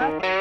Bye.